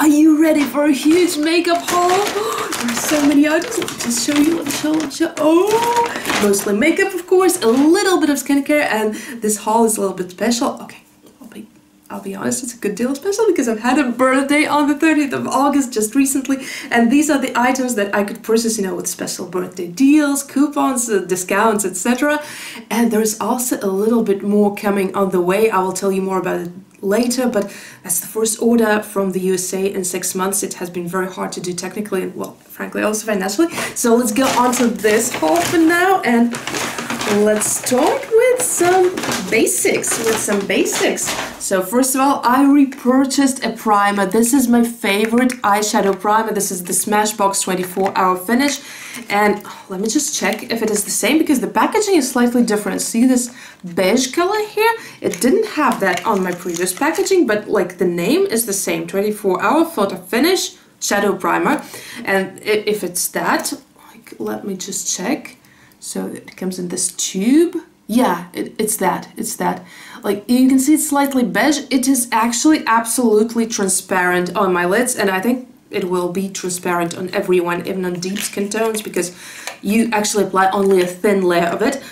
Are you ready for a huge makeup haul? there are so many items. Let me just show you. Let me show. Let me show. Oh, mostly makeup, of course. A little bit of skincare, and this haul is a little bit special. Okay, I'll be. I'll be honest, it's a good deal special because I've had a birthday on the 30th of August just recently, and these are the items that I could purchase, you know, with special birthday deals, coupons, uh, discounts, etc. And there's also a little bit more coming on the way. I will tell you more about it later, but that's the first order from the USA in six months. It has been very hard to do technically well, frankly, also financially. So let's go on to this haul for now and let's start with some basics, with some basics. So first of all, I repurchased a primer. This is my favorite eyeshadow primer. This is the Smashbox 24 Hour Finish. And let me just check if it is the same because the packaging is slightly different. See this beige color here? It didn't have that on my previous packaging, but like the name is the same. 24 Hour Photo Finish Shadow Primer. And if it's that, like, let me just check. So it comes in this tube. Yeah, it, it's that, it's that. Like you can see it's slightly beige. It is actually absolutely transparent on my lids and I think it will be transparent on everyone, even on deep skin tones because you actually apply only a thin layer of it.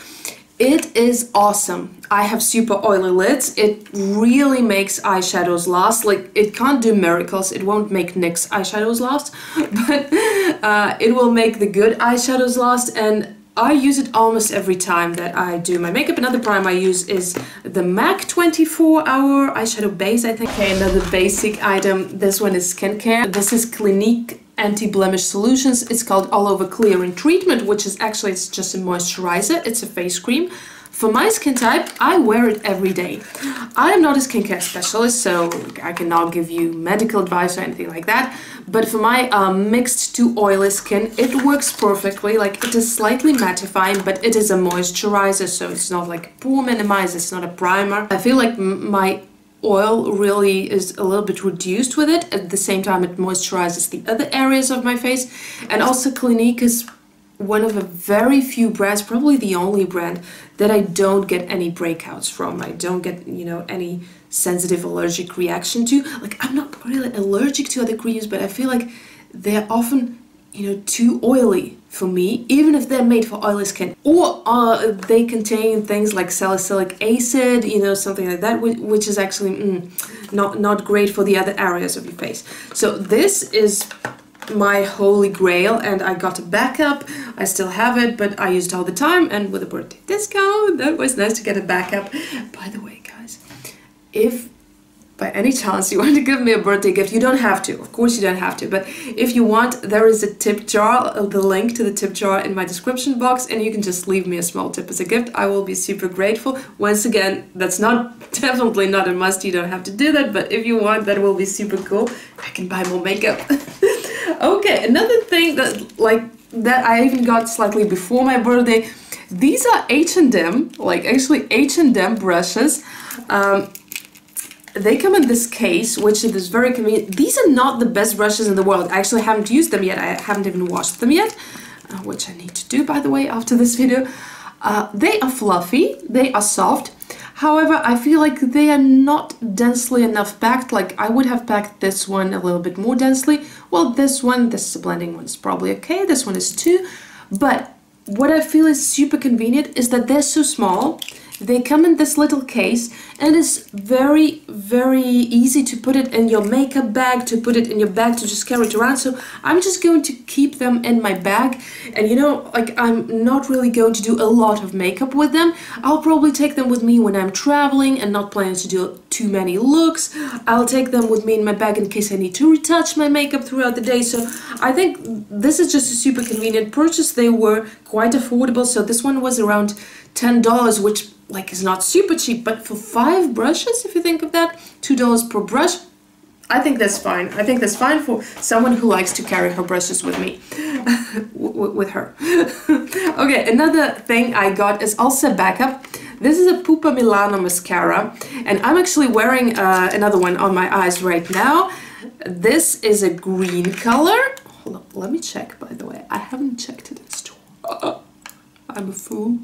It is awesome. I have super oily lids. It really makes eyeshadows last. Like, it can't do miracles. It won't make NYX eyeshadows last, but uh, it will make the good eyeshadows last. And I use it almost every time that I do my makeup. Another prime I use is the MAC 24 Hour Eyeshadow Base, I think. Okay, another basic item. This one is skincare. This is Clinique Anti-Blemish Solutions. It's called All Over Clearing Treatment, which is actually, it's just a moisturizer. It's a face cream. For my skin type, I wear it every day. I am not a skincare specialist, so I cannot give you medical advice or anything like that. But for my um, mixed to oily skin, it works perfectly. Like it is slightly mattifying, but it is a moisturizer, so it's not like pore minimizer, it's not a primer. I feel like my oil really is a little bit reduced with it. At the same time, it moisturizes the other areas of my face. And also Clinique is one of a very few brands, probably the only brand that I don't get any breakouts from. I don't get, you know, any sensitive allergic reaction to. Like, I'm not really allergic to other creams, but I feel like they're often, you know, too oily for me, even if they're made for oily skin. Or uh, they contain things like salicylic acid, you know, something like that, which is actually mm, not, not great for the other areas of your face. So this is my holy grail and I got a backup. I still have it, but I used it all the time and with a birthday discount, that was nice to get a backup. By the way, guys, if by any chance you want to give me a birthday gift, you don't have to. Of course you don't have to, but if you want, there is a tip jar, uh, the link to the tip jar in my description box, and you can just leave me a small tip as a gift. I will be super grateful. Once again, that's not definitely not a must. You don't have to do that, but if you want, that will be super cool. I can buy more makeup. Okay, another thing that like that I even got slightly before my birthday. These are H&M, like actually H&M brushes. Um, they come in this case, which is very convenient. These are not the best brushes in the world. I actually haven't used them yet. I haven't even washed them yet, uh, which I need to do, by the way, after this video. Uh, they are fluffy, they are soft, However, I feel like they are not densely enough packed, like I would have packed this one a little bit more densely. Well, this one, this blending one, is probably okay, this one is too. But what I feel is super convenient is that they're so small they come in this little case and it's very, very easy to put it in your makeup bag, to put it in your bag to just carry it around. So I'm just going to keep them in my bag. And you know, like I'm not really going to do a lot of makeup with them. I'll probably take them with me when I'm traveling and not planning to do too many looks. I'll take them with me in my bag in case I need to retouch my makeup throughout the day. So I think this is just a super convenient purchase. They were quite affordable. So this one was around $10, which like it's not super cheap, but for five brushes, if you think of that, $2 per brush, I think that's fine. I think that's fine for someone who likes to carry her brushes with me, with her. okay, another thing I got is also backup. This is a Pupa Milano mascara, and I'm actually wearing uh, another one on my eyes right now. This is a green color. Hold up, let me check, by the way. I haven't checked it in store. I'm a fool.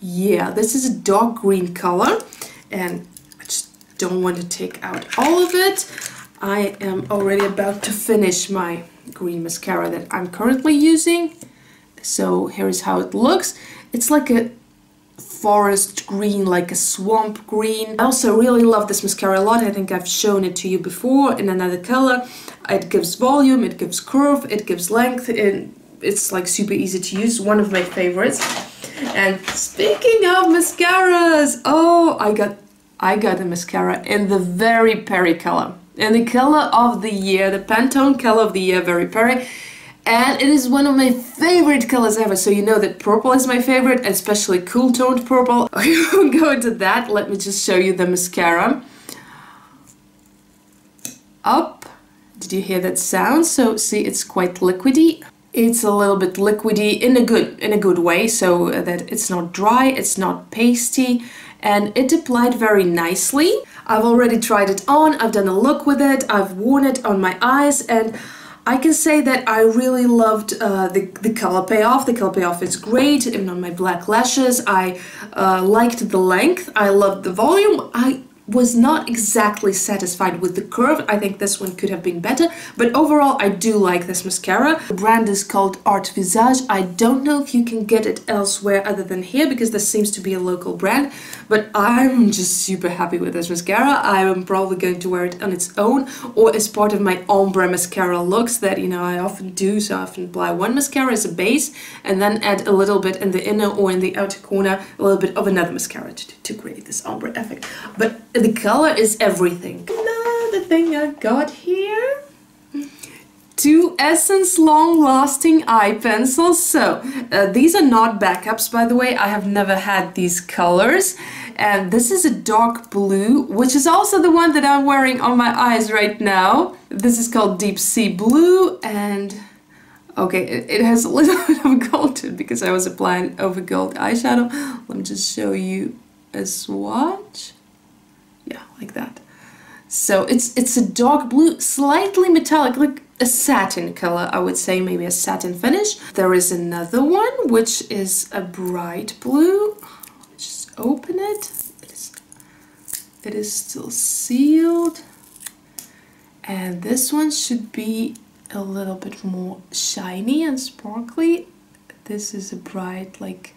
Yeah, this is a dark green color and I just don't want to take out all of it. I am already about to finish my green mascara that I'm currently using. So here's how it looks. It's like a forest green, like a swamp green. I also really love this mascara a lot. I think I've shown it to you before in another color. It gives volume, it gives curve, it gives length, and it's like super easy to use. One of my favorites. And speaking of mascaras, oh, I got I got a mascara in the Very Peri color. In the color of the year, the Pantone color of the year, Very Peri. And it is one of my favorite colors ever. So you know that purple is my favorite especially cool toned purple. We will go into that. Let me just show you the mascara. Up. Did you hear that sound? So see it's quite liquidy it's a little bit liquidy in a good in a good way so that it's not dry it's not pasty and it applied very nicely I've already tried it on I've done a look with it I've worn it on my eyes and I can say that I really loved uh, the, the color payoff. The color payoff is great, even on my black lashes. I uh, liked the length. I loved the volume. I was not exactly satisfied with the curve. I think this one could have been better, but overall I do like this mascara. The brand is called Art Visage. I don't know if you can get it elsewhere other than here because this seems to be a local brand, but I'm just super happy with this mascara. I'm probably going to wear it on its own or as part of my ombre mascara looks that, you know, I often do. So I often apply one mascara as a base and then add a little bit in the inner or in the outer corner, a little bit of another mascara to, to create this ombre effect. But the color is everything. Another thing I got here. Two Essence Long Lasting Eye Pencils. So, uh, these are not backups, by the way. I have never had these colors. And this is a dark blue, which is also the one that I'm wearing on my eyes right now. This is called Deep Sea Blue and Okay, it, has a little bit of gold because I was applying over gold eyeshadow. Let me just show you a swatch yeah, like that. So it's it's a dark blue, slightly metallic, like a satin color, I would say, maybe a satin finish. There is another one, which is a bright blue. Just open it. It is, it is still sealed. And this one should be a little bit more shiny and sparkly. This is a bright, like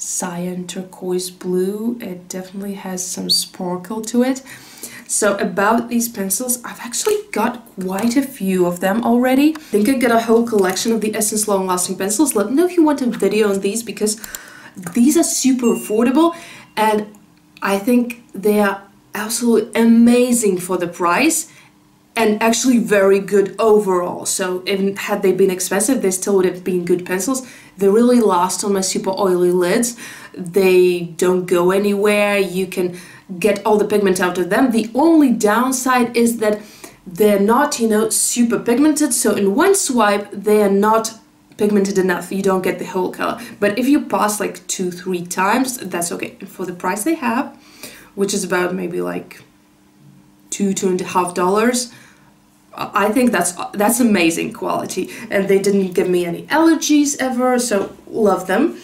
cyan turquoise blue. It definitely has some sparkle to it. So about these pencils, I've actually got quite a few of them already. I think I got a whole collection of the Essence Long Lasting pencils. Let me know if you want a video on these because these are super affordable and I think they are absolutely amazing for the price and actually very good overall. So even had they been expensive, they still would have been good pencils. They really last on my super oily lids. They don't go anywhere. You can get all the pigment out of them. The only downside is that they're not, you know, super pigmented. So in one swipe, they are not pigmented enough. You don't get the whole color. But if you pass like two, three times, that's okay. For the price they have, which is about maybe like two, two and a half dollars, I think that's that's amazing quality and they didn't give me any allergies ever so love them.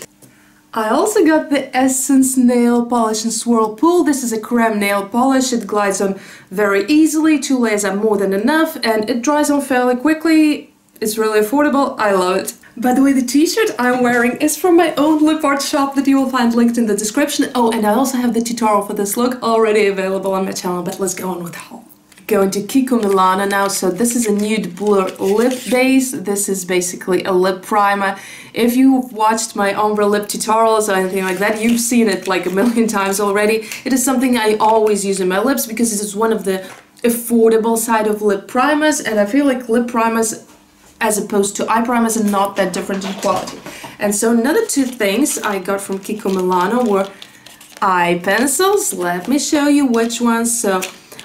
I also got the Essence Nail Polish and Swirl Pool. This is a creme nail polish. It glides on very easily. Two layers are more than enough and it dries on fairly quickly. It's really affordable. I love it. By the way, the t-shirt I'm wearing is from my own lip art shop that you will find linked in the description. Oh, and I also have the tutorial for this look already available on my channel, but let's go on with the haul going to Kiko Milano now. So this is a nude blur lip base. This is basically a lip primer. If you've watched my ombre lip tutorials or anything like that, you've seen it like a million times already. It is something I always use in my lips because it is one of the affordable side of lip primers and I feel like lip primers as opposed to eye primers are not that different in quality. And so another two things I got from Kiko Milano were eye pencils. Let me show you which ones. So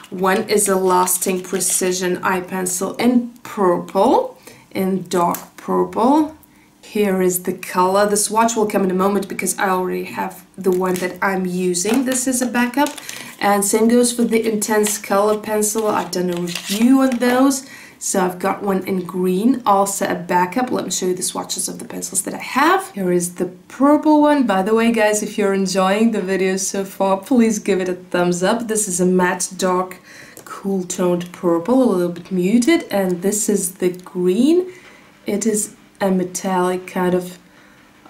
one is a Lasting Precision eye pencil in purple, in dark purple. Here is the color. The swatch will come in a moment because I already have the one that I'm using. This is a backup. And same goes for the Intense Color pencil. I've done a review on those. So I've got one in green, also a backup. Let me show you the swatches of the pencils that I have. Here is the purple one. By the way, guys, if you're enjoying the video so far, please give it a thumbs up. This is a matte dark cool toned purple, a little bit muted, and this is the green. It is a metallic kind of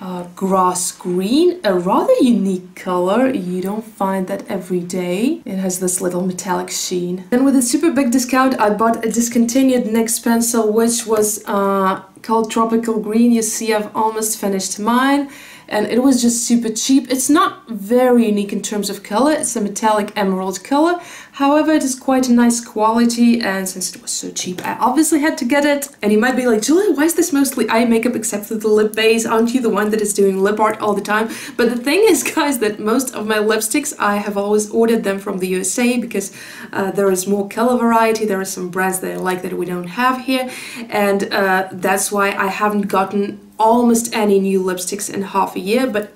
uh, grass green, a rather unique color. You don't find that every day. It has this little metallic sheen. Then with a super big discount, I bought a discontinued NYX pencil, which was uh, called Tropical Green. You see, I've almost finished mine and it was just super cheap. It's not very unique in terms of color, it's a metallic emerald color. However, it is quite a nice quality and since it was so cheap, I obviously had to get it. And you might be like, Julia, why is this mostly eye makeup except for the lip base? Aren't you the one that is doing lip art all the time? But the thing is, guys, that most of my lipsticks, I have always ordered them from the USA because uh, there is more color variety. There are some brands that I like that we don't have here. And uh, that's why I haven't gotten almost any new lipsticks in half a year, but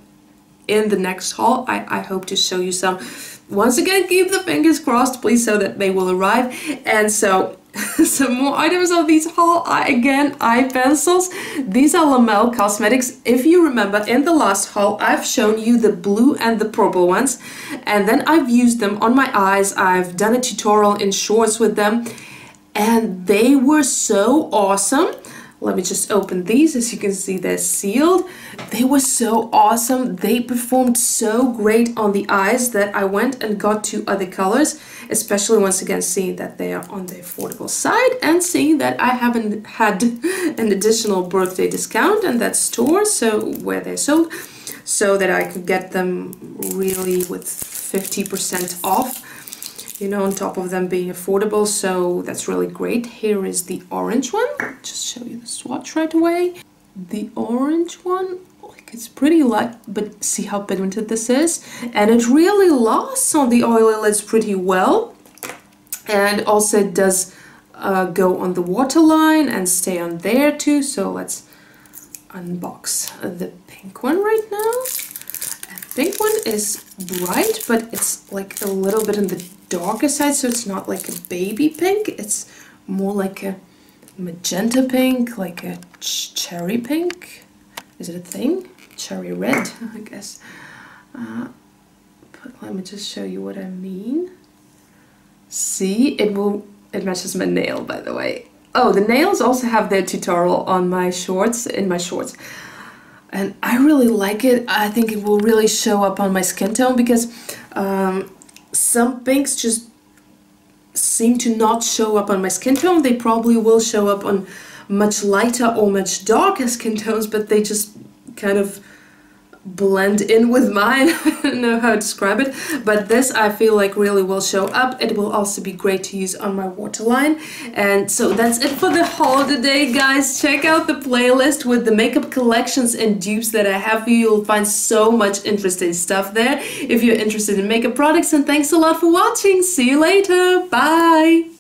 in the next haul, I, I hope to show you some. Once again, keep the fingers crossed, please, so that they will arrive. And so, some more items of these haul. I, again, eye pencils. These are Lamel Cosmetics. If you remember, in the last haul, I've shown you the blue and the purple ones. And then I've used them on my eyes. I've done a tutorial in shorts with them. And they were so awesome. Let me just open these. As you can see, they're sealed. They were so awesome. They performed so great on the eyes that I went and got two other colors, especially once again seeing that they are on the affordable side and seeing that I haven't had an additional birthday discount and that store, so where they're sold, so that I could get them really with 50% off you know, on top of them being affordable, so that's really great. Here is the orange one. Just show you the swatch right away. The orange one, like it's pretty light, but see how pigmented this is? And it really lasts on the oily lids pretty well. And also it does uh, go on the waterline and stay on there too. So let's unbox the pink one right now. Pink one is bright, but it's like a little bit in the darker side, so it's not like a baby pink. It's more like a magenta pink, like a ch cherry pink. Is it a thing? Cherry red, I guess. Uh, but let me just show you what I mean. See, it will, it matches my nail, by the way. Oh, the nails also have their tutorial on my shorts, in my shorts. And I really like it. I think it will really show up on my skin tone because um, some pinks just seem to not show up on my skin tone. They probably will show up on much lighter or much darker skin tones, but they just kind of blend in with mine. I don't know how to describe it, but this I feel like really will show up. It will also be great to use on my waterline. And so that's it for the haul today, guys. Check out the playlist with the makeup collections and dupes that I have for you. You'll find so much interesting stuff there if you're interested in makeup products. And thanks a lot for watching. See you later. Bye.